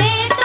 रे